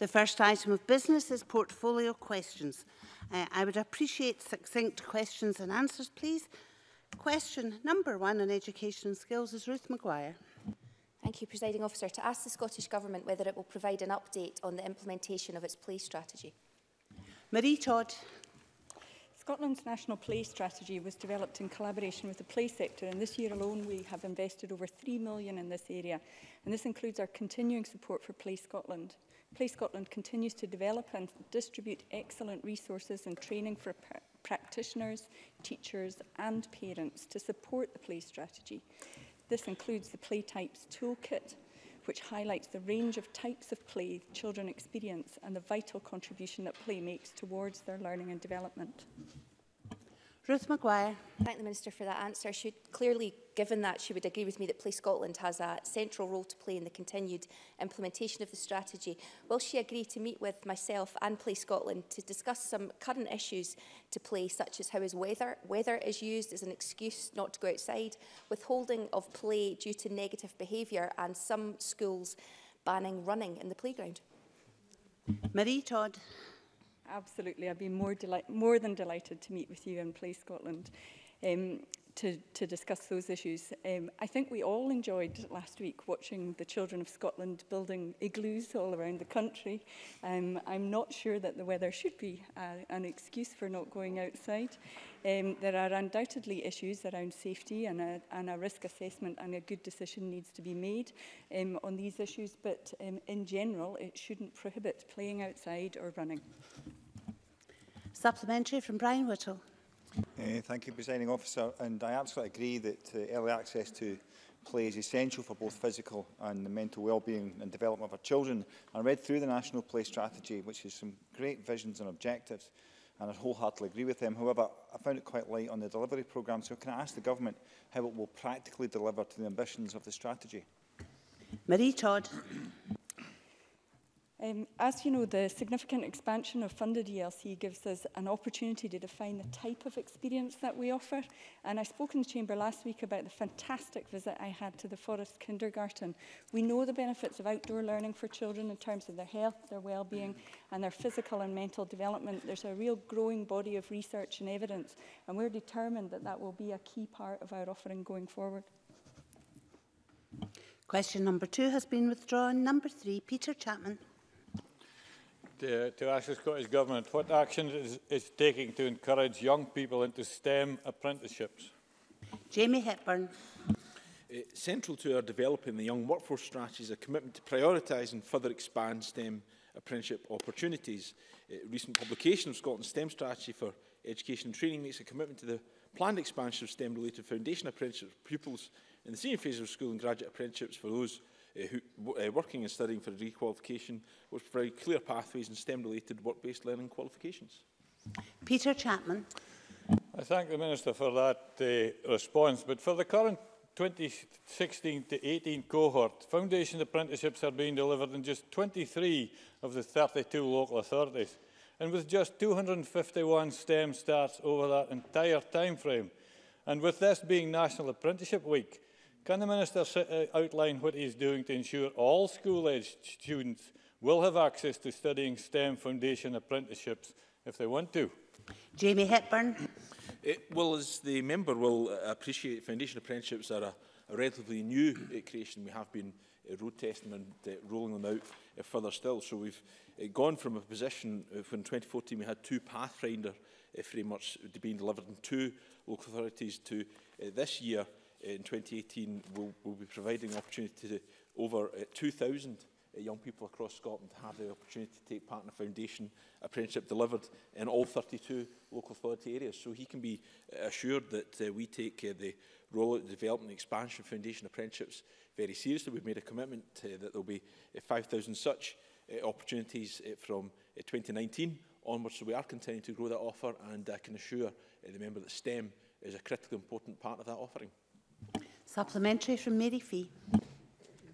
The first item of business is portfolio questions. Uh, I would appreciate succinct questions and answers, please. Question number one on education and skills is Ruth Maguire. Thank you, Presiding Officer. To ask the Scottish Government whether it will provide an update on the implementation of its play strategy. Marie Todd. Scotland's National Play Strategy was developed in collaboration with the police sector and this year alone we have invested over 3 million in this area and this includes our continuing support for Play Scotland. Play Scotland continues to develop and distribute excellent resources and training for practitioners, teachers and parents to support the play strategy. This includes the Play Types Toolkit, which highlights the range of types of play children experience and the vital contribution that play makes towards their learning and development. Ruth Maguire. Thank the Minister for that answer. She clearly, given that, she would agree with me that Play Scotland has a central role to play in the continued implementation of the strategy. Will she agree to meet with myself and Play Scotland to discuss some current issues to play, such as how is weather, weather is used as an excuse not to go outside, withholding of play due to negative behaviour and some schools banning running in the playground? Marie Todd. Absolutely. I'd be more, more than delighted to meet with you and Play Scotland um, to, to discuss those issues. Um, I think we all enjoyed last week watching the children of Scotland building igloos all around the country. Um, I'm not sure that the weather should be uh, an excuse for not going outside. Um, there are undoubtedly issues around safety and a, and a risk assessment and a good decision needs to be made um, on these issues, but um, in general, it shouldn't prohibit playing outside or running. Supplementary from Brian Whittle. Uh, thank you, Presiding Officer. And I absolutely agree that uh, early access to play is essential for both physical and the mental well-being and development of our children. I read through the National Play Strategy, which has some great visions and objectives, and I wholeheartedly agree with them. However, I found it quite light on the delivery programme, so can I ask the Government how it will practically deliver to the ambitions of the strategy? Marie Todd. Um, as you know, the significant expansion of funded ELC gives us an opportunity to define the type of experience that we offer. And I spoke in the Chamber last week about the fantastic visit I had to the Forest Kindergarten. We know the benefits of outdoor learning for children in terms of their health, their well-being, and their physical and mental development. There's a real growing body of research and evidence, and we're determined that that will be a key part of our offering going forward. Question number two has been withdrawn. Number three, Peter Chapman to, to ask the Scottish Government what actions is, is taking to encourage young people into STEM apprenticeships. Jamie Hepburn. Uh, central to our developing the young workforce strategy is a commitment to prioritise and further expand STEM apprenticeship opportunities. Uh, recent publication of Scotland's STEM strategy for education and training makes a commitment to the planned expansion of STEM-related foundation apprenticeships for pupils in the senior phase of school and graduate apprenticeships for those uh, who, uh, working and studying for requalification, which provide clear pathways and STEM-related work-based learning qualifications. Peter Chapman. I thank the Minister for that uh, response, but for the current 2016 to 18 cohort, foundation apprenticeships are being delivered in just 23 of the 32 local authorities, and with just 251 STEM starts over that entire time frame. And with this being National Apprenticeship Week, Can the Minister eh, outline what he is doing to ensure all school-aged students will have access to studying STEM foundation apprenticeships if they want to? Jamie Hepburn. It, well, as the member will uh, appreciate, foundation apprenticeships are a, a relatively new uh, creation. We have been uh, road testing and uh, rolling them out uh, further still. So we've uh, gone from a position of uh, when 2014 we had two Pathfinder uh, frameworks being delivered in two local authorities to uh, this year in 2018 will, will be providing opportunity to over uh, 2,000 uh, young people across Scotland have the opportunity to take part in a foundation apprenticeship delivered in all 32 local authority areas. So he can be uh, assured that uh, we take uh, the rollout, development, expansion foundation apprenticeships very seriously. We've made a commitment uh, that there'll be uh, 5,000 such uh, opportunities uh, from uh, 2019 onwards. So we are continuing to grow that offer and I can assure uh, the member that STEM is a critically important part of that offering. Supplementary from Mary Fee.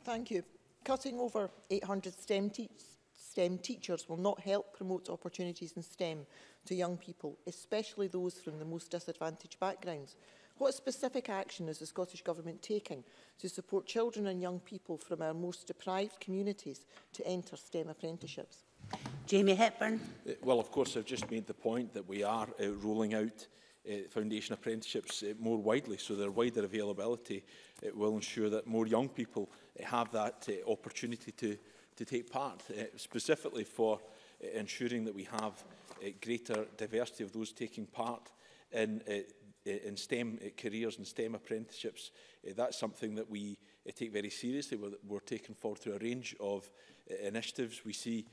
Thank you. Cutting over 800 STEM, te STEM teachers will not help promote opportunities in STEM to young people, especially those from the most disadvantaged backgrounds. What specific action is the Scottish Government taking to support children and young people from our most deprived communities to enter STEM apprenticeships? Jamie Hepburn. Uh, well, of course, I've just made the point that we are uh, rolling out Eh, foundation apprenticeships eh, more widely, so their wider availability it will ensure that more young people eh, have that opportunity to, to take part, specifically for ensuring that we have greater diversity of those taking part in, in STEM careers and STEM apprenticeships. That's something that we take very seriously. We're, we're taking forward through a range of initiatives. We see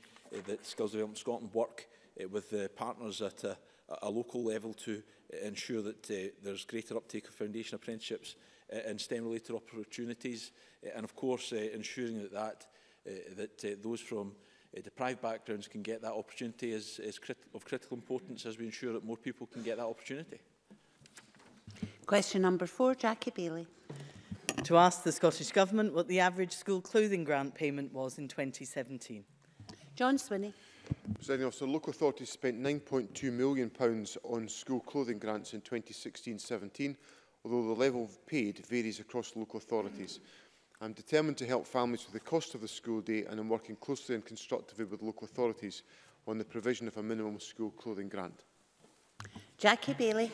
that Skills Development Scotland work with the partners at uh, a local level to eh, ensure that uh, there's greater uptake of foundation apprenticeships uh, and STEM-related opportunities, uh, and of course uh, ensuring that that, uh, that uh, those from uh, deprived backgrounds can get that opportunity is, is crit of critical importance as we ensure that more people can get that opportunity. Question number four, Jackie Bailey. To ask the Scottish Government what the average school clothing grant payment was in 2017. John Swinney. Presiding officer, local authorities spent £9.2 million on school clothing grants in 2016-17, although the level paid varies across local authorities. I'm determined to help families with the cost of the school day and I'm working closely and constructively with local authorities on the provision of a minimum school clothing grant. Jackie Bailey.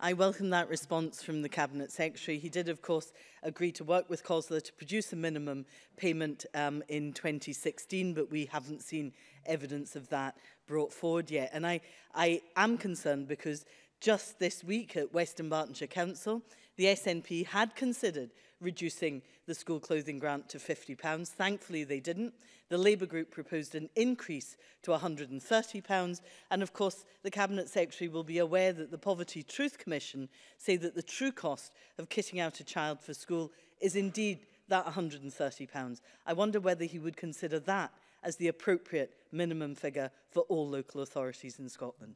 I welcome that response from the Cabinet Secretary. He did, of course, agree to work with COSLA to produce a minimum payment um, in 2016, but we haven't seen evidence of that brought forward yet. And I, I am concerned because just this week at Western Bartonshire Council, the SNP had considered reducing the school clothing grant to £50. Thankfully, they didn't. The Labour group proposed an increase to £130. And of course, the Cabinet Secretary will be aware that the Poverty Truth Commission say that the true cost of kitting out a child for school is indeed that £130. I wonder whether he would consider that as the appropriate minimum figure for all local authorities in Scotland.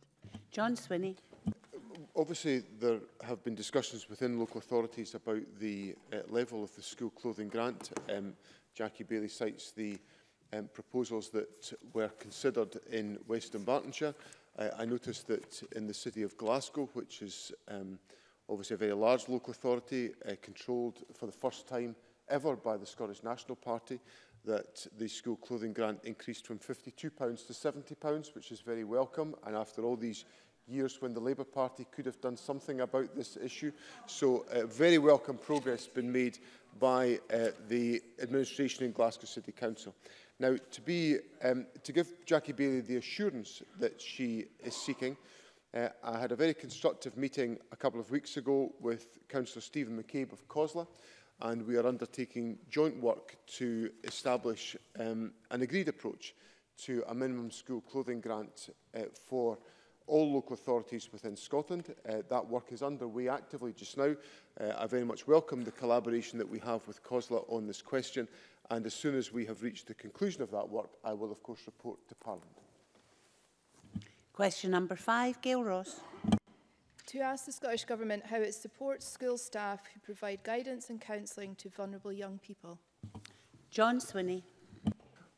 John Swinney obviously there have been discussions within local authorities about the uh, level of the school clothing grant. Um, Jackie Bailey cites the um, proposals that were considered in Western Bartonshire. Uh, I noticed that in the city of Glasgow, which is um, obviously a very large local authority, uh, controlled for the first time ever by the Scottish National Party, that the school clothing grant increased from £52 to £70, which is very welcome. And after all these years when the Labour Party could have done something about this issue. So uh, very welcome progress been made by uh, the administration in Glasgow City Council. Now, to, be, um, to give Jackie Bailey the assurance that she is seeking, uh, I had a very constructive meeting a couple of weeks ago with Councillor Stephen McCabe of COSLA, and we are undertaking joint work to establish um, an agreed approach to a minimum school clothing grant uh, for all local authorities within Scotland. Uh, that work is underway actively just now. Uh, I very much welcome the collaboration that we have with COSLA on this question. And as soon as we have reached the conclusion of that work, I will, of course, report to Parliament. Question number five, Gail Ross. To ask the Scottish Government how it supports school staff who provide guidance and counselling to vulnerable young people. John Swinney.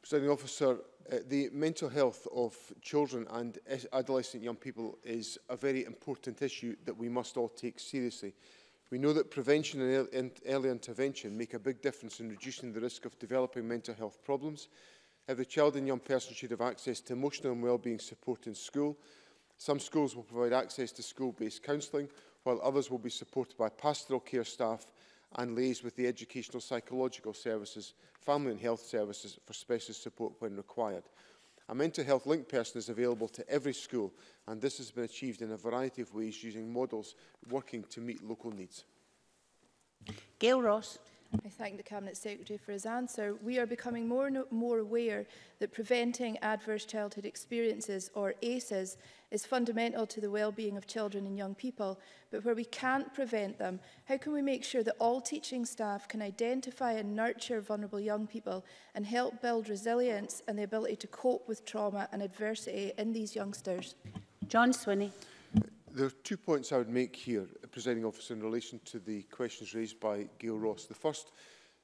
Presiding Officer, Uh, the mental health of children and adolescent young people is a very important issue that we must all take seriously. We know that prevention and early intervention make a big difference in reducing the risk of developing mental health problems. Every child and young person should have access to emotional and well-being support in school. Some schools will provide access to school-based counselling, while others will be supported by pastoral care staff and liaise with the Educational Psychological Services, Family and Health Services for specialist support when required. A mental health link person is available to every school and this has been achieved in a variety of ways using models working to meet local needs. Gail Ross. I thank the Cabinet Secretary for his answer. We are becoming more and more aware that preventing adverse childhood experiences, or ACEs, is fundamental to the well-being of children and young people. But where we can't prevent them, how can we make sure that all teaching staff can identify and nurture vulnerable young people and help build resilience and the ability to cope with trauma and adversity in these youngsters? John Swinney there are two points I would make here, uh, Presiding Officer, in relation to the questions raised by Gail Ross. The first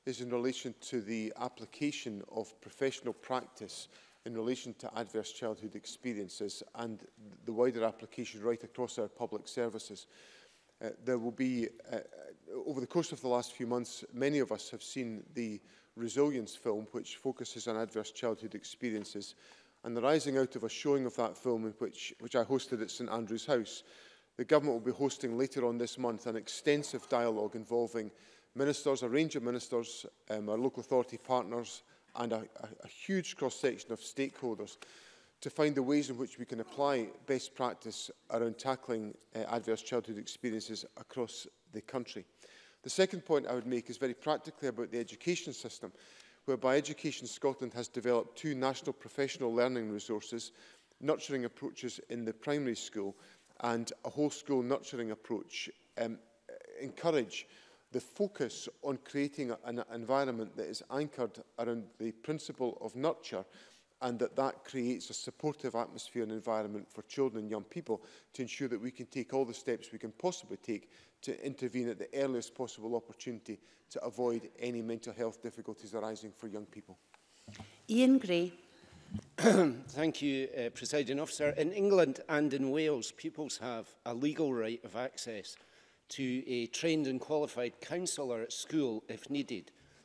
is in relation to the application of professional practice in relation to adverse childhood experiences and the wider application right across our public services. Uh, there will be, uh, uh over the course of the last few months, many of us have seen the Resilience film, which focuses on adverse childhood experiences, and the rising out of a showing of that film, in which, which I hosted at St Andrew's House, The Government will be hosting later on this month an extensive dialogue involving ministers, a range of ministers, um, our local authority partners and a, a, a huge cross-section of stakeholders to find the ways in which we can apply best practice around tackling uh, adverse childhood experiences across the country. The second point I would make is very practically about the education system, whereby Education Scotland has developed two national professional learning resources, nurturing approaches in the primary school, and a whole school nurturing approach um, encourage the focus on creating an environment that is anchored around the principle of nurture and that that creates a supportive atmosphere and environment for children and young people to ensure that we can take all the steps we can possibly take to intervene at the earliest possible opportunity to avoid any mental health difficulties arising for young people. Ian Gray. Thank you, uh, Presiding Officer. In England and in Wales, pupils have a legal right of access to a trained and qualified counsellor at school if needed.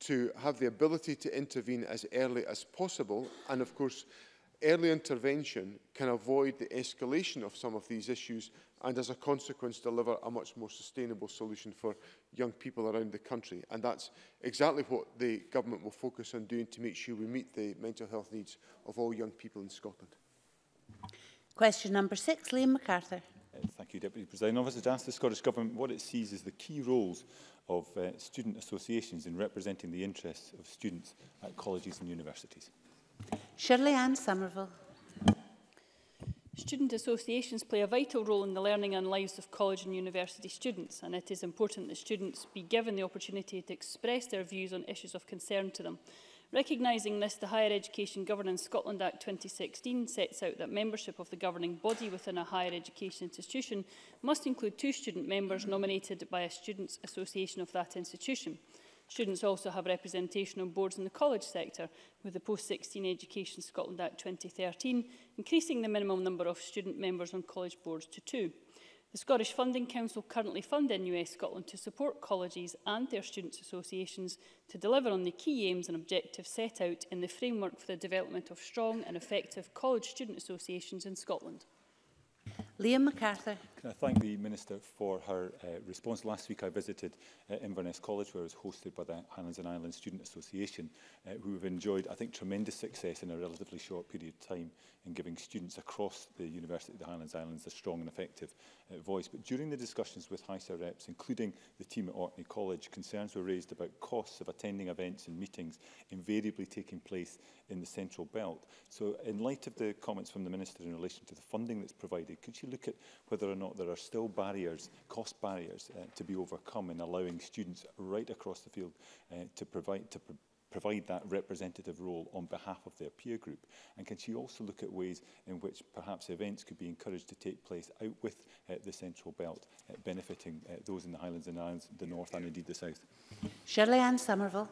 to have the ability to intervene as early as possible, and of course, early intervention can avoid the escalation of some of these issues and as a consequence deliver a much more sustainable solution for young people around the country. And that's exactly what the government will focus on doing to make sure we meet the mental health needs of all young people in Scotland. Question number six, Liam MacArthur. Uh, thank you, Deputy President. Officer, to ask the Scottish Government what it sees as the key roles of uh, student associations in representing the interests of students at colleges and universities. Shirley Ann Somerville. Student associations play a vital role in the learning and lives of college and university students, and it is important that students be given the opportunity to express their views on issues of concern to them. Recognising this, the Higher Education Governance Scotland Act 2016 sets out that membership of the governing body within a higher education institution must include two student members nominated by a students' association of that institution. Students also have representation on boards in the college sector, with the Post-16 Education Scotland Act 2013 increasing the minimum number of student members on college boards to two. The Scottish Funding Council currently fund NUS Scotland to support colleges and their students' associations to deliver on the key aims and objectives set out in the framework for the development of strong and effective college student associations in Scotland. Liam MacArthur. Can I thank the Minister for her uh, response? Last week I visited uh, Inverness College where I was hosted by the Highlands and Islands Student Association uh, who have enjoyed, I think, tremendous success in a relatively short period of time in giving students across the University of the Highlands and Islands a strong and effective uh, voice. But during the discussions with HISA reps, including the team at Orkney College, concerns were raised about costs of attending events and meetings invariably taking place in the Central Belt. So in light of the comments from the Minister in relation to the funding that's provided, could she look at whether or not not there are still barriers, cost barriers, uh, to be overcome in allowing students right across the field uh, to provide to pr provide that representative role on behalf of their peer group? And can she also look at ways in which perhaps events could be encouraged to take place out with uh, the Central Belt, uh, benefiting uh, those in the Highlands and Islands, the North and indeed the South? Shirley Ann Somerville.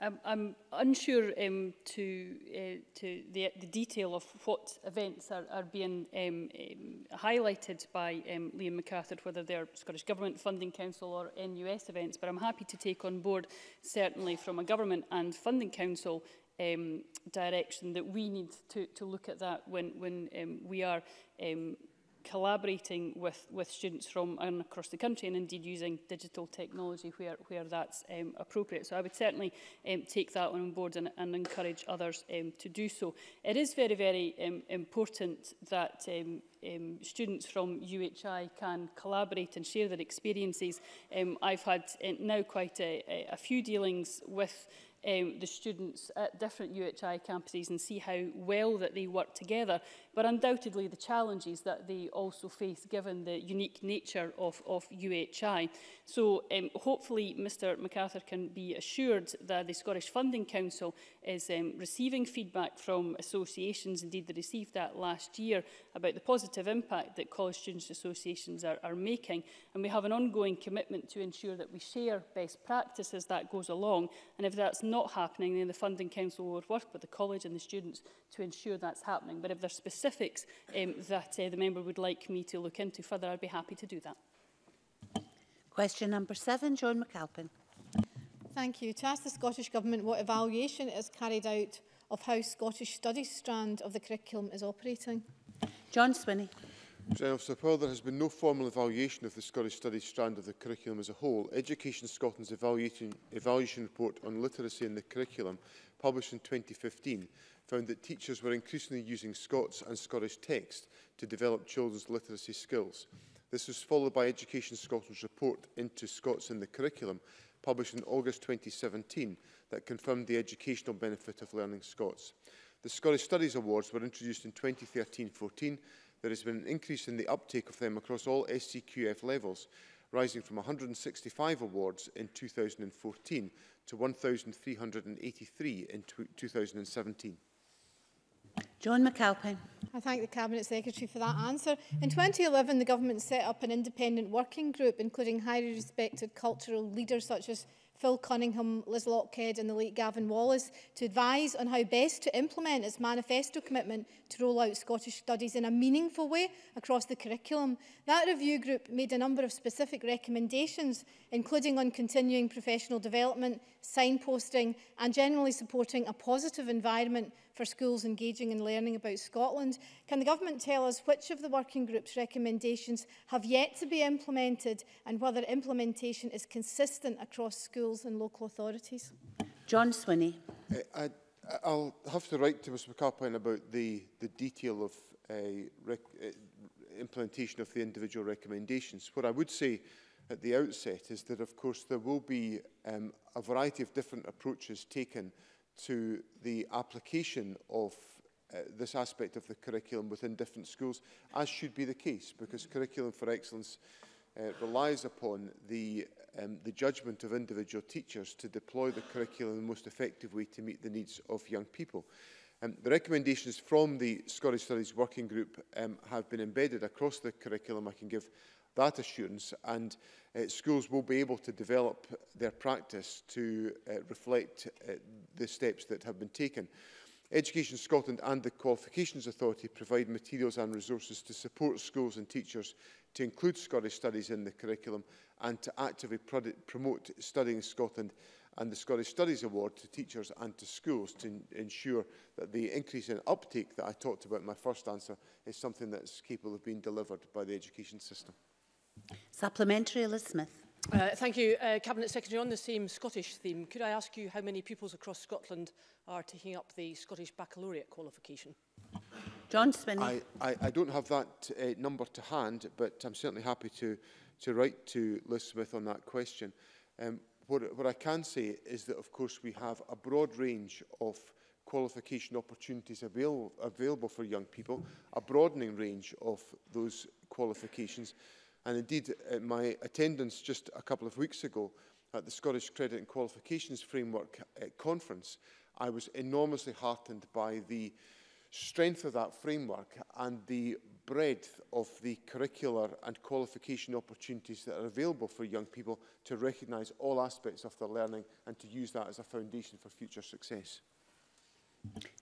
I'm, I'm unsure um, to, uh, to the, the detail of what events are, are being um, um, highlighted by um, Liam MacArthur, whether they're Scottish Government Funding Council or NUS events, but I'm happy to take on board, certainly from a Government and Funding Council um, direction, that we need to, to look at that when, when um, we are um, collaborating with, with students from and across the country and indeed using digital technology where, where that's um, appropriate. So I would certainly um, take that on board and, and encourage others um, to do so. It is very, very um, important that um, um, students from UHI can collaborate and share their experiences. Um, I've had uh, now quite a, a few dealings with um, the students at different UHI campuses and see how well that they work together But undoubtedly the challenges that they also face given the unique nature of, of UHI. So um, hopefully Mr MacArthur can be assured that the Scottish Funding Council is um, receiving feedback from associations. Indeed, they received that last year about the positive impact that college students associations are, are making. And we have an ongoing commitment to ensure that we share best practice as that goes along. And if that's not happening, then the Funding Council will work with the college and the students to ensure that's happening. But if there's specific specifics um, that uh, the member would like me to look into further, I'd be happy to do that. Question number seven, John McAlpin. Thank you. To ask the Scottish Government what evaluation is carried out of how Scottish Studies strand of the curriculum is operating. John Swinney. President Officer, while there has been no formal evaluation of the Scottish Studies strand of the curriculum as a whole, Education Scotland's evaluation, evaluation report on literacy in the curriculum, published in 2015, found that teachers were increasingly using Scots and Scottish text to develop children's literacy skills. This was followed by Education Scotland's report into Scots in the curriculum, published in August 2017, that confirmed the educational benefit of learning Scots. The Scottish Studies Awards were introduced in 2013-14 there has been an increase in the uptake of them across all SCQF levels, rising from 165 awards in 2014 to 1,383 in 2017. John McAlpine. I thank the Cabinet Secretary for that answer. In 2011, the Government set up an independent working group, including highly respected cultural leaders such as Phil Cunningham, Liz Lockhead and the late Gavin Wallace to advise on how best to implement its manifesto commitment to roll out Scottish studies in a meaningful way across the curriculum. That review group made a number of specific recommendations, including on continuing professional development, signposting and generally supporting a positive environment for schools engaging in learning about Scotland. Can the government tell us which of the working group's recommendations have yet to be implemented and whether implementation is consistent across schools and local authorities? John Swinney. Uh, I, I'll have to write to Ms McAlpine about the, the detail of uh, uh, implementation of the individual recommendations. What I would say at the outset is that, of course, there will be um, a variety of different approaches taken to the application of uh, this aspect of the curriculum within different schools, as should be the case, because Curriculum for Excellence uh, relies upon the, um, the judgment of individual teachers to deploy the curriculum in the most effective way to meet the needs of young people. Um, the recommendations from the Scottish Studies Working Group um, have been embedded across the curriculum. I can give that assurance and uh, schools will be able to develop their practice to uh, reflect uh, the steps that have been taken. Education Scotland and the Qualifications Authority provide materials and resources to support schools and teachers to include Scottish studies in the curriculum and to actively pr promote Studying Scotland and the Scottish Studies Award to teachers and to schools to ensure that the increase in uptake that I talked about in my first answer is something that's capable of being delivered by the education system. Supplementary, Liz Smith. Uh, thank you, uh, Cabinet Secretary. On the same Scottish theme, could I ask you how many pupils across Scotland are taking up the Scottish Baccalaureate qualification? John Spinney. I, I, I don't have that uh, number to hand, but I'm certainly happy to, to write to Liz Smith on that question. Um, what, what I can say is that, of course, we have a broad range of qualification opportunities avail available for young people, a broadening range of those qualifications. And indeed, uh, my attendance just a couple of weeks ago at the Scottish Credit and Qualifications Framework uh, conference, I was enormously heartened by the strength of that framework and the breadth of the curricular and qualification opportunities that are available for young people to recognise all aspects of their learning and to use that as a foundation for future success.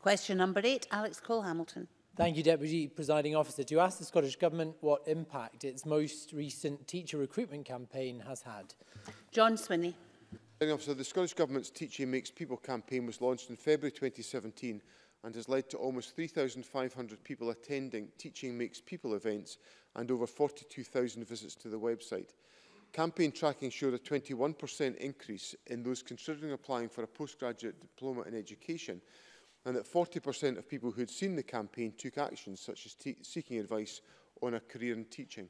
Question number eight, Alex Cole-Hamilton. Thank you, Deputy Presiding Officer. To ask the Scottish Government what impact its most recent teacher recruitment campaign has had. John Swinney. Officer, the Scottish Government's Teaching Makes People campaign was launched in February 2017 and has led to almost 3,500 people attending Teaching Makes People events and over 42,000 visits to the website. Campaign tracking showed a 21% increase in those considering applying for a postgraduate diploma in education, and that 40% of people who'd seen the campaign took actions such as seeking advice on a career in teaching.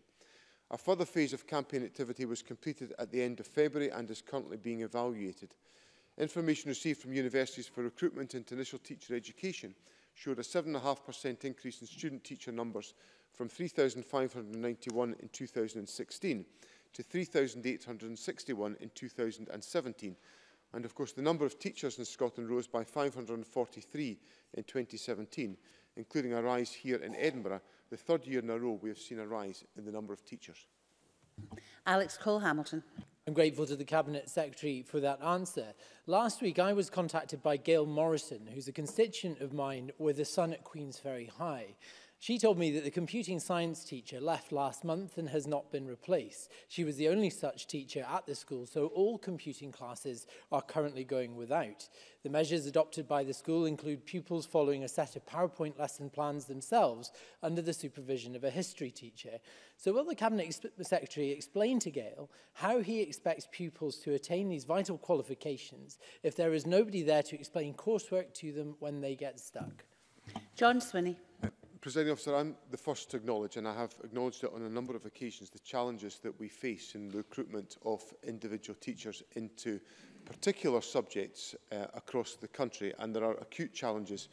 A further phase of campaign activity was completed at the end of February and is currently being evaluated. Information received from universities for recruitment into initial teacher education showed a 7.5% increase in student teacher numbers from 3,591 in 2016 to 3,861 in 2017, and of course the number of teachers in Scotland rose by 543 in 2017, including a rise here in Edinburgh. The third year in a row we have seen a rise in the number of teachers. Alex Cole Hamilton. I'm grateful to the Cabinet Secretary for that answer. Last week, I was contacted by Gail Morrison, who's a constituent of mine with a son at Queens Ferry High. She told me that the computing science teacher left last month and has not been replaced. She was the only such teacher at the school, so all computing classes are currently going without. The measures adopted by the school include pupils following a set of PowerPoint lesson plans themselves under the supervision of a history teacher. So will the Cabinet Ex Secretary explain to Gail how he expects pupils to attain these vital qualifications if there is nobody there to explain coursework to them when they get stuck? John Swinney. Presiding officer, I'm the first to acknowledge, and I have acknowledged it on a number of occasions, the challenges that we face in the recruitment of individual teachers into particular subjects uh, across the country, and there are acute challenges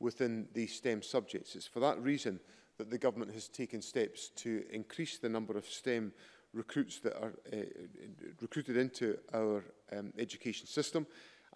within these STEM subjects. It's for that reason that the government has taken steps to increase the number of STEM recruits that are uh, recruited into our um, education system.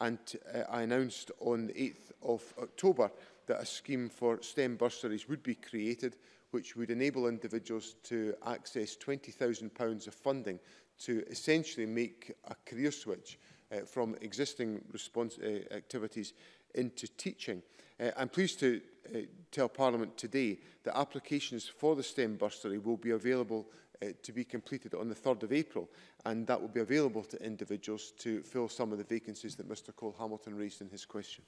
And uh, I announced on the 8th of October that a scheme for STEM bursaries would be created which would enable individuals to access £20,000 of funding to essentially make a career switch uh, from existing response, uh, activities into teaching. Uh, I'm pleased to uh, tell Parliament today that applications for the STEM bursary will be available uh, to be completed on the 3rd of April and that will be available to individuals to fill some of the vacancies that Mr Cole Hamilton raised in his question.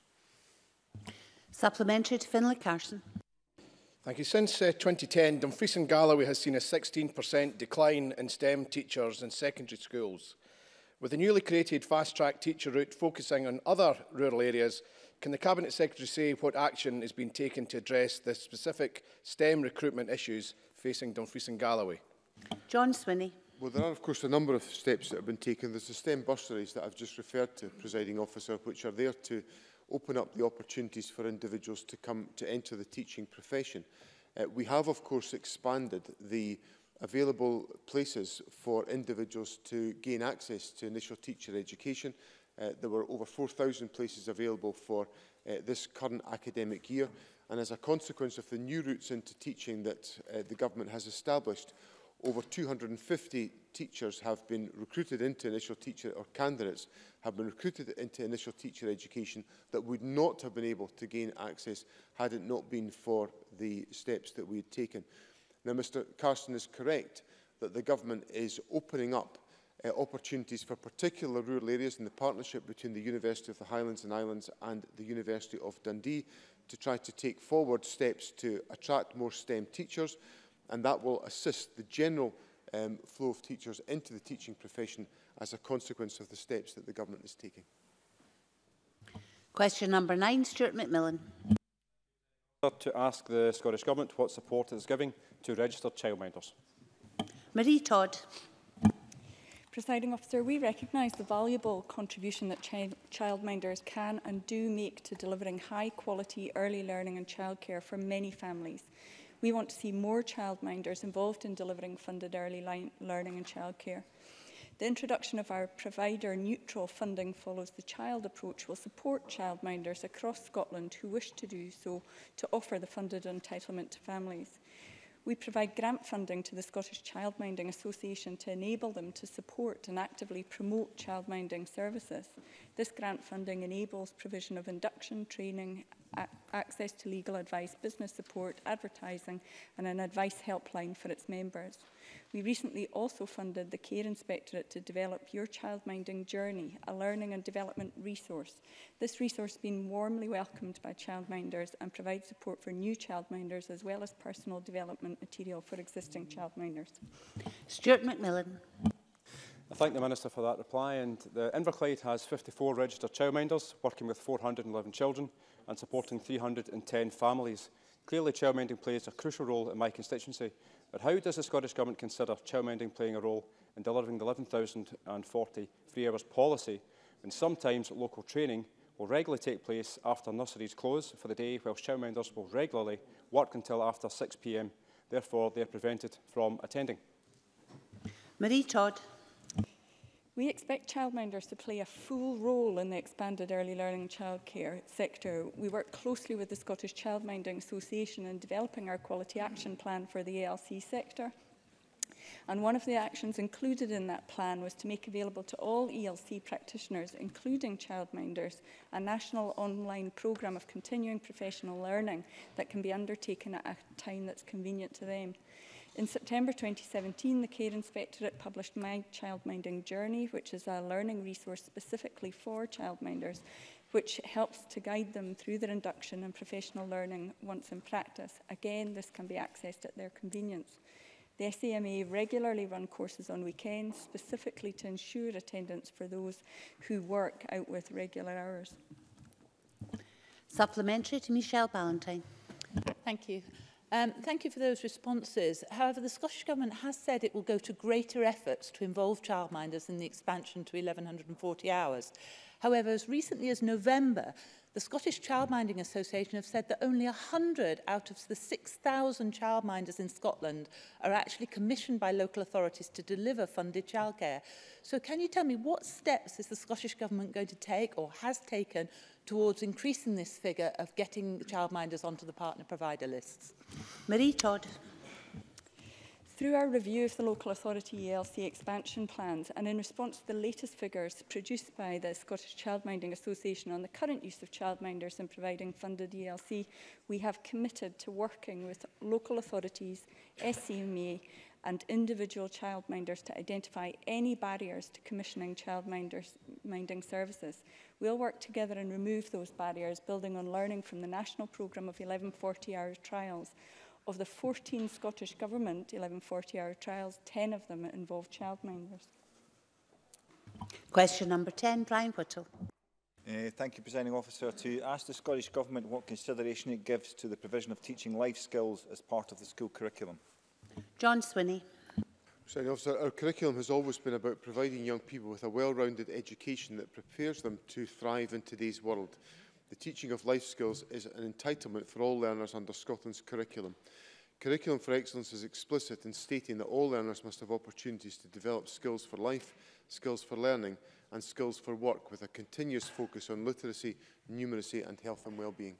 Supplementary to Finlay Carson. Thank you. Since uh, 2010, Dumfries and Galloway has seen a 16% decline in STEM teachers in secondary schools. With the newly created fast-track teacher route focusing on other rural areas, can the Cabinet Secretary say what action has been taken to address the specific STEM recruitment issues facing Dumfries and Galloway? John Swinney. Well, there are, of course, a number of steps that have been taken. There's the STEM bursaries that I've just referred to, presiding officer, which are there to open up the opportunities for individuals to come to enter the teaching profession. Uh, we have, of course, expanded the available places for individuals to gain access to initial teacher education. Uh, there were over 4,000 places available for uh, this current academic year. And as a consequence of the new routes into teaching that uh, the government has established, over 250 teachers have been recruited into initial teacher or candidates have been recruited into initial teacher education that would not have been able to gain access had it not been for the steps that we had taken. Now, Mr Carson is correct that the government is opening up uh, opportunities for particular rural areas in the partnership between the University of the Highlands and Islands and the University of Dundee to try to take forward steps to attract more STEM teachers and that will assist the general um, flow of teachers into the teaching profession as a consequence of the steps that the government is taking. Question number nine, Stuart McMillan. To ask the Scottish Government what support it is giving to registered childminders. Marie Todd. Presiding officer, we recognise the valuable contribution that chi childminders can and do make to delivering high quality early learning and childcare for many families. We want to see more childminders involved in delivering funded early learning and childcare. The introduction of our provider neutral funding follows the child approach will support childminders across Scotland who wish to do so to offer the funded entitlement to families. We provide grant funding to the Scottish Childminding Association to enable them to support and actively promote childminding services. This grant funding enables provision of induction, training, access to legal advice, business support, advertising and an advice helpline for its members. We recently also funded the Care Inspectorate to develop Your Childminding Journey, a learning and development resource. This resource has been warmly welcomed by childminders and provides support for new childminders as well as personal development material for existing childminders. Stuart McMillan. I thank the Minister for that reply and the Inverclyde has 54 registered childminders working with 411 children and supporting 310 families. Clearly childminding plays a crucial role in my constituency but how does the Scottish Government consider childminding playing a role in delivering the 11,040 free hours policy when sometimes local training will regularly take place after nurseries close for the day whilst childminders will regularly work until after 6pm. Therefore, they are prevented from attending. Marie Todd. We expect childminders to play a full role in the expanded early learning childcare sector. We work closely with the Scottish Childminding Association in developing our quality action plan for the ALC sector. And one of the actions included in that plan was to make available to all ELC practitioners, including childminders, a national online programme of continuing professional learning that can be undertaken at a time that's convenient to them. In September 2017, the Care Inspectorate published My Childminding Journey, which is a learning resource specifically for childminders, which helps to guide them through their induction and professional learning once in practice. Again, this can be accessed at their convenience. The SAMA regularly run courses on weekends, specifically to ensure attendance for those who work out with regular hours. Supplementary to Michelle Ballantyne. Thank you. Um, thank you for those responses. However, the Scottish Government has said it will go to greater efforts to involve childminders in the expansion to 1140 hours. However, as recently as November, The Scottish Childminding Association have said that only 100 out of the 6,000 childminders in Scotland are actually commissioned by local authorities to deliver funded childcare. So can you tell me what steps is the Scottish Government going to take or has taken towards increasing this figure of getting childminders onto the partner provider lists? Marie Todd. Through our review of the local authority ELC expansion plans and in response to the latest figures produced by the Scottish Childminding Association on the current use of childminders in providing funded ELC, we have committed to working with local authorities, SCMA e and individual childminders to identify any barriers to commissioning childminding services. We'll work together and remove those barriers, building on learning from the national programme of 1140-hour trials Of the 14 Scottish Government 1140-hour trials, 10 of them involved child minders. Question number 10, Brian Whittle. Uh, thank you, Presiding Officer. To ask the Scottish Government what consideration it gives to the provision of teaching life skills as part of the school curriculum. John Swinney. Presiding Officer, our curriculum has always been about providing young people with a well-rounded education that prepares them to thrive in today's world. The teaching of life skills is an entitlement for all learners under Scotland's curriculum. Curriculum for Excellence is explicit in stating that all learners must have opportunities to develop skills for life, skills for learning and skills for work with a continuous focus on literacy, numeracy and health and well-being.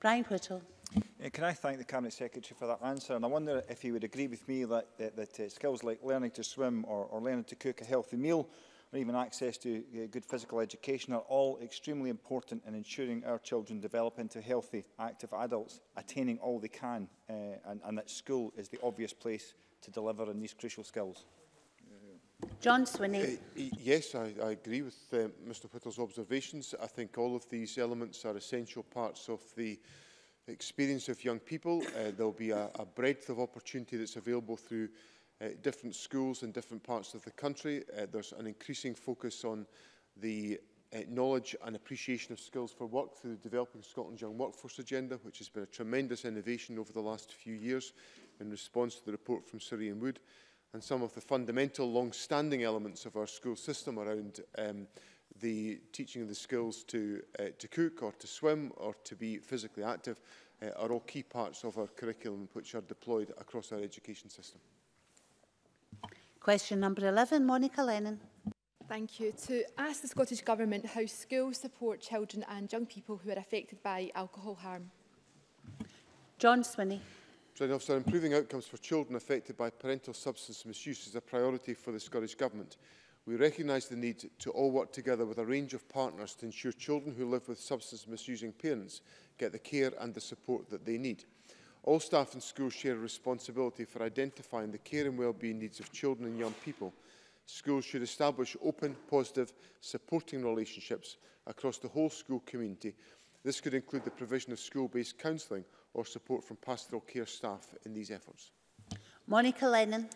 Brian Whittle. Uh, can I thank the Cabinet Secretary for that answer? And I wonder if he would agree with me that, that, that uh, skills like learning to swim or, or learning to cook a healthy meal or even access to uh, good physical education are all extremely important in ensuring our children develop into healthy, active adults, attaining all they can, uh, and, and that school is the obvious place to deliver on these crucial skills. John Swinney. Uh, yes, I, I agree with uh, Mr Whittle's observations. I think all of these elements are essential parts of the experience of young people. Uh, there'll be a, a breadth of opportunity that's available through uh, different schools in different parts of the country. Uh, there's an increasing focus on the uh, knowledge and appreciation of skills for work through the Developing Scotland's Young Workforce Agenda, which has been a tremendous innovation over the last few years in response to the report from Surrey and Wood. And some of the fundamental, long-standing elements of our school system around um, the teaching of the skills to, uh, to cook or to swim or to be physically active uh, are all key parts of our curriculum which are deployed across our education system. Question number 11, Monica Lennon. Thank you. To ask the Scottish Government how schools support children and young people who are affected by alcohol harm. John Swinney. President Officer, improving outcomes for children affected by parental substance misuse is a priority for the Scottish Government. We recognise the need to all work together with a range of partners to ensure children who live with substance misusing parents get the care and the support that they need. All staff in schools share responsibility for identifying the care and well-being needs of children and young people. Schools should establish open, positive, supporting relationships across the whole school community. This could include the provision of school-based counselling or support from pastoral care staff in these efforts. Monica Lennon.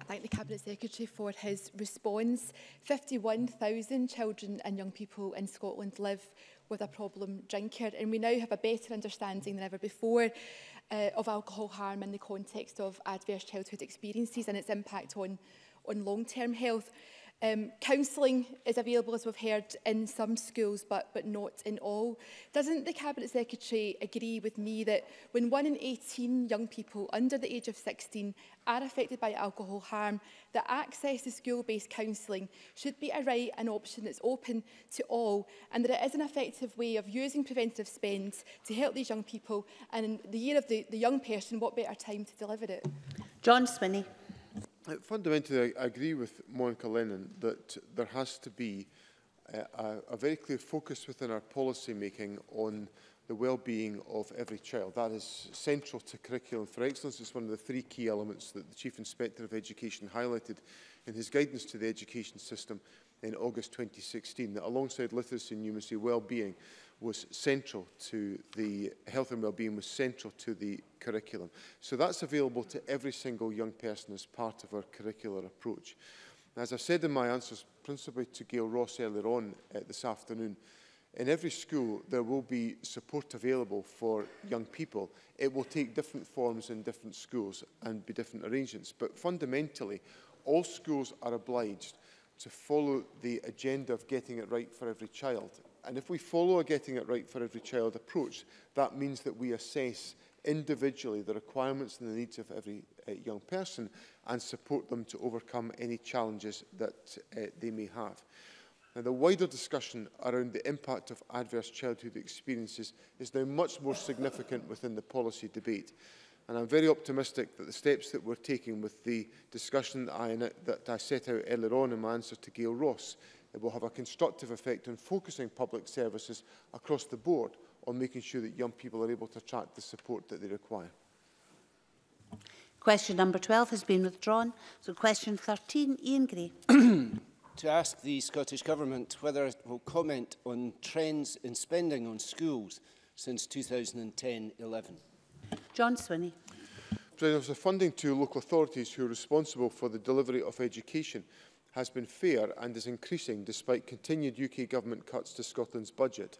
I thank the Cabinet Secretary for his response. 51,000 children and young people in Scotland live with a problem drinker and we now have a better understanding than ever before uh, of alcohol harm in the context of adverse childhood experiences and its impact on, on long-term health. Um, counselling is available, as we've heard, in some schools, but, but not in all. Doesn't the Cabinet Secretary agree with me that when one in 18 young people under the age of 16 are affected by alcohol harm, that access to school-based counselling should be a right and option that's open to all, and that it is an effective way of using preventive spend to help these young people, and in the year of the, the young person, what better time to deliver it? John Swinney fundamentally, I agree with Monica Lennon that there has to be uh, a, a very clear focus within our policy making on the well-being of every child. That is central to Curriculum for Excellence. It's one of the three key elements that the Chief Inspector of Education highlighted in his guidance to the education system in August 2016, that alongside literacy and numeracy, well-being was central to the health and well-being was central to the curriculum. So that's available to every single young person as part of our curricular approach. As I said in my answers, principally to Gail Ross earlier on uh, this afternoon, in every school there will be support available for young people. It will take different forms in different schools and be different arrangements. But fundamentally, all schools are obliged to follow the agenda of getting it right for every child And if we follow a Getting It Right for Every Child approach, that means that we assess individually the requirements and the needs of every uh, young person and support them to overcome any challenges that uh, they may have. Now, the wider discussion around the impact of adverse childhood experiences is now much more significant within the policy debate. And I'm very optimistic that the steps that we're taking with the discussion that I, that I set out earlier on in my answer to Gail Ross It will have a constructive effect on focusing public services across the board on making sure that young people are able to attract the support that they require. Question number 12 has been withdrawn. So question 13, Ian Gray. to ask the Scottish Government whether it will comment on trends in spending on schools since 2010-11. John Swinney. President, funding to local authorities who are responsible for the delivery of education has been fair and is increasing despite continued UK government cuts to Scotland's budget.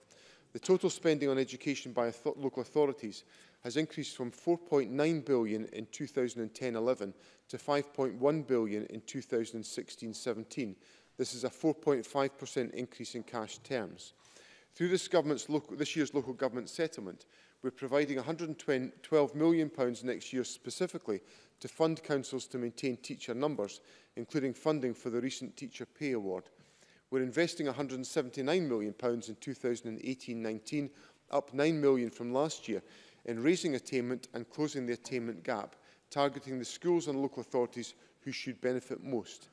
The total spending on education by local authorities has increased from 4.9 billion in 2010-11 to 5.1 billion in 2016-17. This is a 4.5% increase in cash terms. Through this, government's local, this year's local government settlement, we're providing £112 million next year specifically to fund councils to maintain teacher numbers, including funding for the recent Teacher Pay Award. We're investing £179 million in 2018-19, up £9 million from last year, in raising attainment and closing the attainment gap, targeting the schools and local authorities who should benefit most.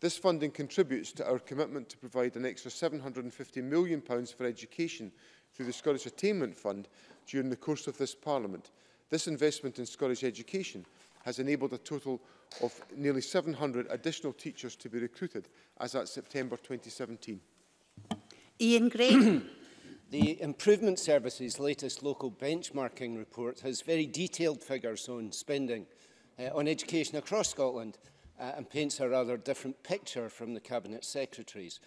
This funding contributes to our commitment to provide an extra £750 million for education through the Scottish Attainment Fund during the course of this Parliament. This investment in Scottish education has enabled a total of nearly 700 additional teachers to be recruited as at September 2017. Ian Gray. the Improvement Service's latest local benchmarking report has very detailed figures on spending uh, on education across Scotland uh, and paints a rather different picture from the Cabinet Secretary's.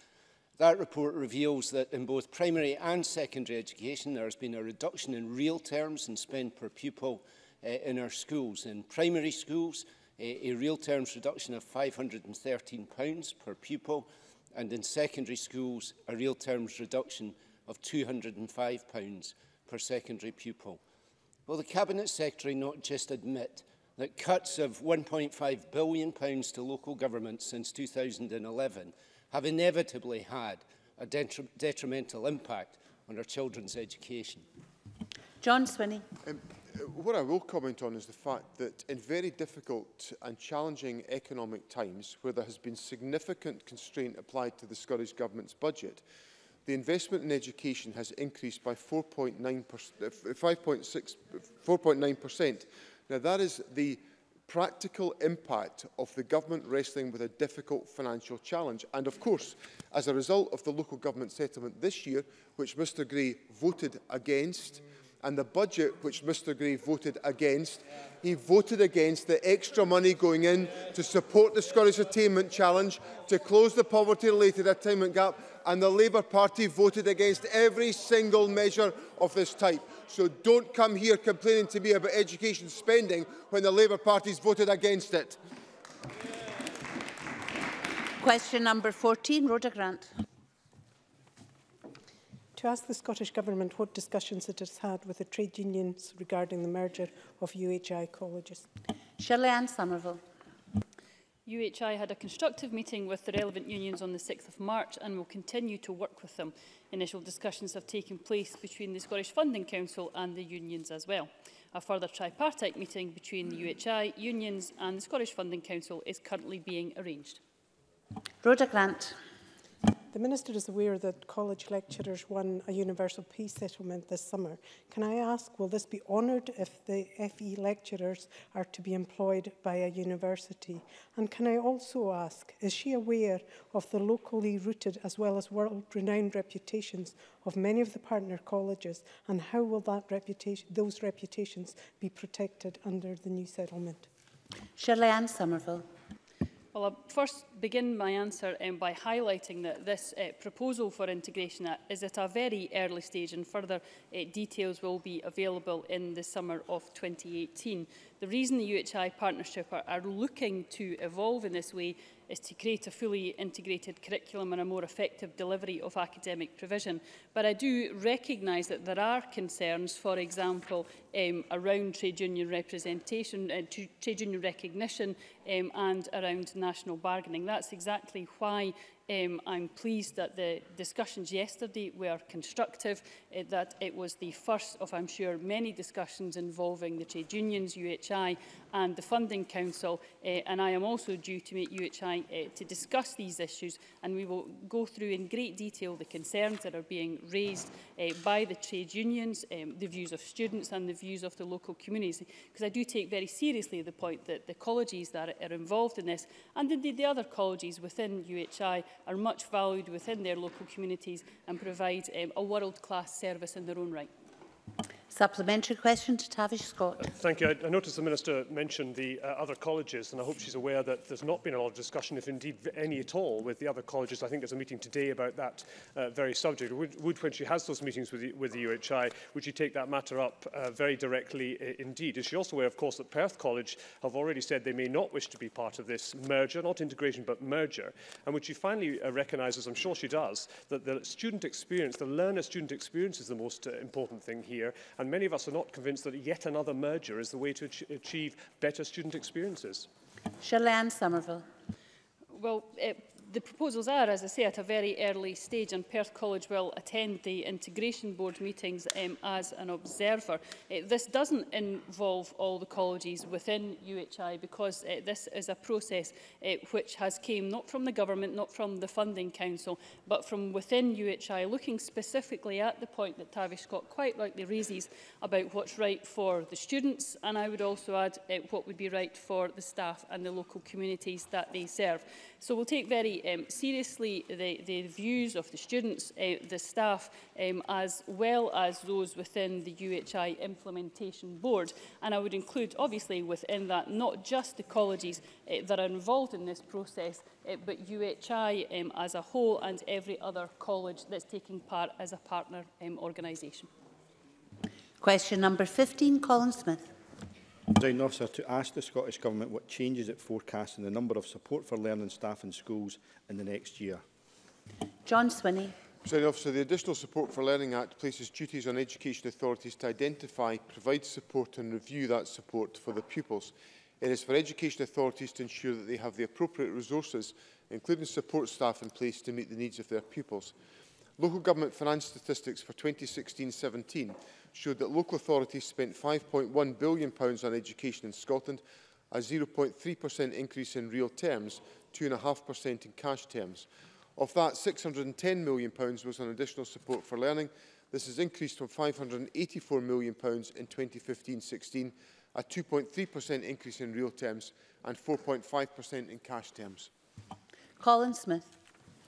That report reveals that in both primary and secondary education there has been a reduction in real terms in spend per pupil uh, in our schools. In primary schools, uh, a real terms reduction of £513 per pupil, and in secondary schools, a real terms reduction of £205 per secondary pupil. Will the Cabinet Secretary not just admit that cuts of £1.5 billion pounds to local governments since 2011 have inevitably had a detri detrimental impact on our children's education? John Swinney. Um, what I will comment on is the fact that in very difficult and challenging economic times, where there has been significant constraint applied to the Scottish Government's budget, the investment in education has increased by 4.9%. Uh, Now, that is the practical impact of the government wrestling with a difficult financial challenge. And of course, as a result of the local government settlement this year, which Mr Gray voted against, mm. and the budget which Mr Grave voted against. He voted against the extra money going in to support the Scottish Attainment Challenge, to close the poverty-related attainment gap, and the Labour Party voted against every single measure of this type. So don't come here complaining to me about education spending when the Labour Party's voted against it. Question number 14, Rhoda Grant. to ask the Scottish Government what discussions it has had with the trade unions regarding the merger of UHI colleges. Shirley Ann Somerville. UHI had a constructive meeting with the relevant unions on the 6th of March and will continue to work with them. Initial discussions have taken place between the Scottish Funding Council and the unions as well. A further tripartite meeting between the UHI, unions and the Scottish Funding Council is currently being arranged. Rhoda Grant. The Minister is aware that college lecturers won a universal peace settlement this summer. Can I ask, will this be honoured if the FE lecturers are to be employed by a university? And can I also ask, is she aware of the locally rooted as well as world-renowned reputations of many of the partner colleges and how will that reputation, those reputations be protected under the new settlement? Shirley Ann Somerville. Well, I'll first begin my answer um, by highlighting that this uh, proposal for integration is at a very early stage and further uh, details will be available in the summer of 2018. The reason the UHI partnership are, are looking to evolve in this way is to create a fully integrated curriculum and a more effective delivery of academic provision. But I do recognise that there are concerns, for example, um, around trade union representation, uh, trade union recognition um, and around national bargaining. That's exactly why um, I'm pleased that the discussions yesterday were constructive, uh, that it was the first of, I'm sure, many discussions involving the trade unions, UHI and the Funding Council. Uh, and I am also due to meet UHI uh, eh, to discuss these issues. And we will go through in great detail the concerns that are being raised uh, by the trade unions, um, the views of students and the views of the local communities. Because I do take very seriously the point that the colleges that are, involved in this, and indeed the other colleges within UHI, are much valued within their local communities and provide um, a world-class service in their own right. Supplementary question to Tavish Scott. Uh, thank you. I, I noticed the Minister mentioned the uh, other colleges, and I hope she's aware that there's not been a lot of discussion, if indeed any at all, with the other colleges. I think there's a meeting today about that uh, very subject. Would, would, when she has those meetings with the, with the UHI, would she take that matter up uh, very directly uh, indeed? Is she also aware, of course, that Perth College have already said they may not wish to be part of this merger, not integration, but merger? And would she finally uh, recognise, as I'm sure she does, that the student experience, the learner-student experience is the most uh, important thing here, And many of us are not convinced that yet another merger is the way to achieve better student experiences. Shalane Somerville. Well, it the proposals are, as I say, at a very early stage, and Perth College will attend the Integration Board meetings um, as an observer. Uh, this doesn't involve all the colleges within UHI because uh, this is a process uh, which has came not from the government, not from the Funding Council, but from within UHI, looking specifically at the point that Tavish Scott quite rightly raises about what's right for the students, and I would also add uh, what would be right for the staff and the local communities that they serve. So we'll take very um, seriously the, the views of the students, uh, the staff, um, as well as those within the UHI Implementation Board. And I would include, obviously, within that, not just the colleges uh, that are involved in this process, uh, but UHI um, as a whole and every other college that's taking part as a partner um, organisation. Question number 15, Colin Smith. Presiding Officer, to ask the Scottish Government what changes it forecasts in the number of support for learning staff in schools in the next year. John Swinney. Presiding Officer, the Additional Support for Learning Act places duties on education authorities to identify, provide support and review that support for the pupils. It is for education authorities to ensure that they have the appropriate resources, including support staff in place to meet the needs of their pupils. Local government finance statistics for 2016-17 showed that local authorities spent £5.1 billion on education in Scotland, a 0.3% increase in real terms, 2.5% in cash terms. Of that, £610 million was on additional support for learning. This has increased from £584 million in 2015-16, a 2.3% increase in real terms and 4.5% in cash terms. Colin Smith.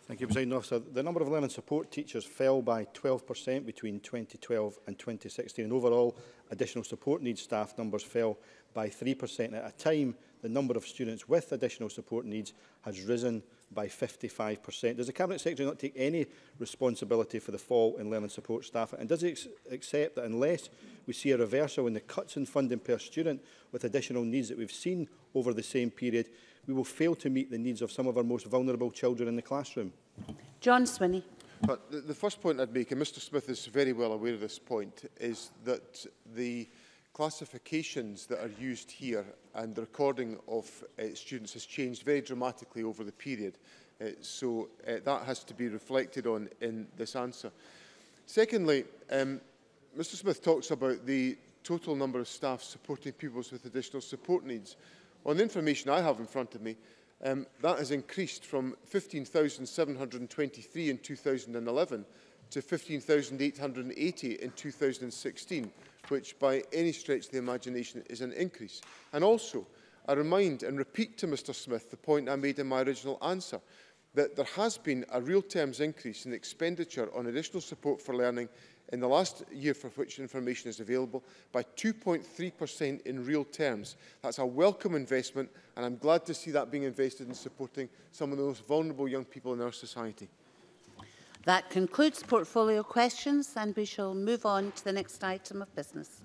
Thank you, President Officer. The number of learning support teachers fell by 12% between 2012 and 2016, and overall additional support needs staff numbers fell by 3%. At a time, the number of students with additional support needs has risen by 55%. Does the Cabinet Secretary not take any responsibility for the fall in learning support staff? And does he accept that unless we see a reversal in the cuts in funding per student with additional needs that we've seen over the same period, we will fail to meet the needs of some of our most vulnerable children in the classroom. John Swinney. But the, the first point I'd make, and Mr Smith is very well aware of this point, is that the classifications that are used here and the recording of uh, students has changed very dramatically over the period. Uh, so uh, that has to be reflected on in this answer. Secondly, um, Mr Smith talks about the total number of staff supporting pupils with additional support needs. On the information I have in front of me, um, that has increased from 15,723 in 2011 to 15,880 in 2016, which by any stretch of the imagination is an increase. And also, I remind and repeat to Mr Smith the point I made in my original answer, that there has been a real terms increase in expenditure on additional support for learning in the last year for which information is available by 2.3% in real terms. That's a welcome investment and I'm glad to see that being invested in supporting some of the most vulnerable young people in our society. That concludes portfolio questions and we shall move on to the next item of business.